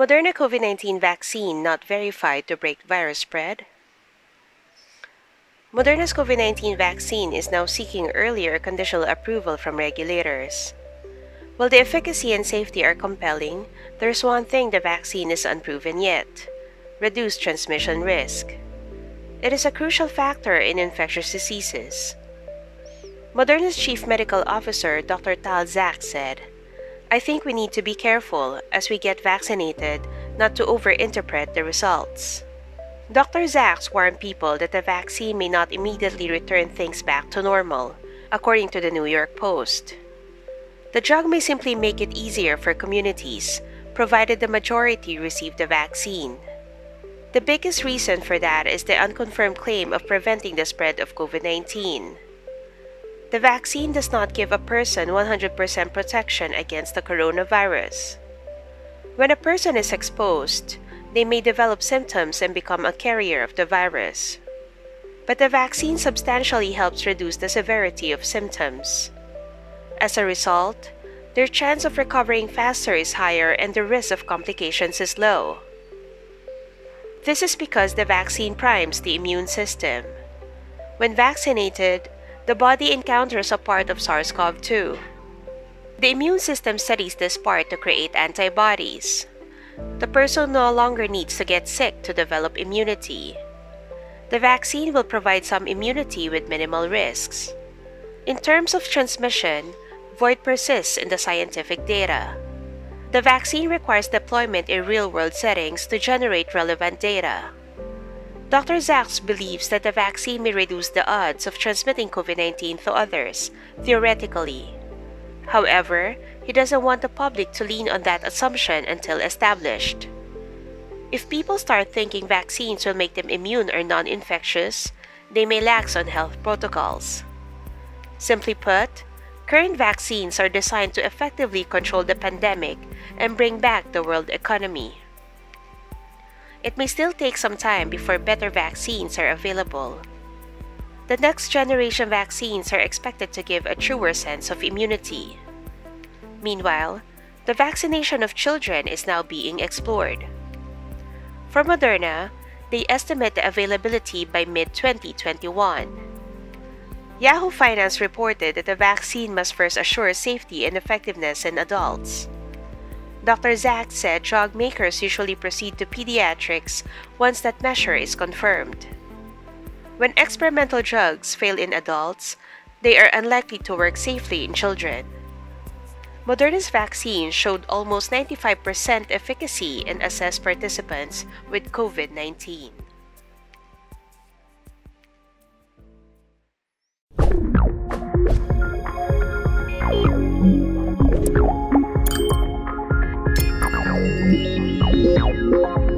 Moderna COVID 19 vaccine not verified to break virus spread? Moderna's COVID 19 vaccine is now seeking earlier conditional approval from regulators. While the efficacy and safety are compelling, there's one thing the vaccine is unproven yet reduced transmission risk. It is a crucial factor in infectious diseases. Moderna's chief medical officer, Dr. Tal Zaks, said, I think we need to be careful as we get vaccinated not to overinterpret the results. Dr. Zaks warned people that the vaccine may not immediately return things back to normal, according to the New York Post. The drug may simply make it easier for communities, provided the majority receive the vaccine. The biggest reason for that is the unconfirmed claim of preventing the spread of COVID 19. The vaccine does not give a person 100% protection against the coronavirus. When a person is exposed, they may develop symptoms and become a carrier of the virus. But the vaccine substantially helps reduce the severity of symptoms. As a result, their chance of recovering faster is higher and the risk of complications is low. This is because the vaccine primes the immune system. When vaccinated, the body encounters a part of SARS CoV 2. The immune system studies this part to create antibodies. The person no longer needs to get sick to develop immunity. The vaccine will provide some immunity with minimal risks. In terms of transmission, void persists in the scientific data. The vaccine requires deployment in real world settings to generate relevant data. Dr. Zaks believes that the vaccine may reduce the odds of transmitting COVID 19 to others, theoretically. However, he doesn't want the public to lean on that assumption until established. If people start thinking vaccines will make them immune or non infectious, they may lax on health protocols. Simply put, current vaccines are designed to effectively control the pandemic and bring back the world economy. It may still take some time before better vaccines are available. The next generation vaccines are expected to give a truer sense of immunity. Meanwhile, the vaccination of children is now being explored. For Moderna, they estimate the availability by mid 2021. Yahoo Finance reported that the vaccine must first assure safety and effectiveness in adults. Dr. Zaks said drug makers usually proceed to pediatrics once that measure is confirmed. When experimental drugs fail in adults, they are unlikely to work safely in children. Moderna's vaccine showed almost 95% efficacy in assessed participants with COVID 19. Música